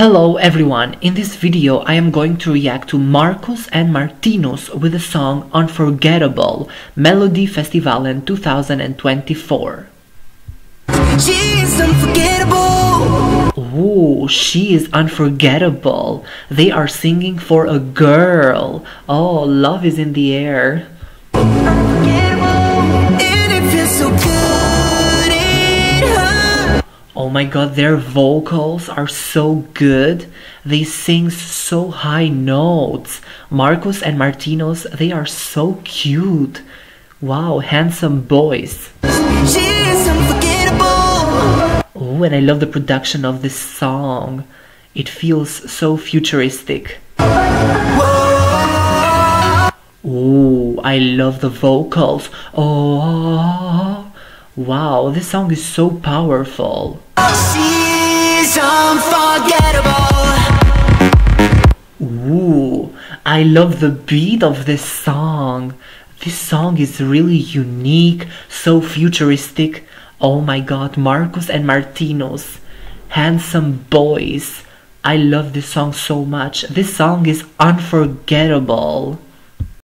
Hello everyone, in this video I am going to react to Marcus and Martinus with the song Unforgettable, Melodifestivalen 2024. She's unforgettable. Ooh, she is unforgettable. They are singing for a girl. Oh, love is in the air. Oh my god, their vocals are so good. They sing so high notes. Marcus and Martinus, they are so cute. Wow, handsome boys. Oh, and I love the production of this song. It feels so futuristic. Ooh, I love the vocals. Oh, wow, this song is so powerful. Ooh, I love the beat of this song. This song is really unique, so futuristic. Oh my god, Marcus and Martinus, handsome boys. I love this song so much. This song is unforgettable.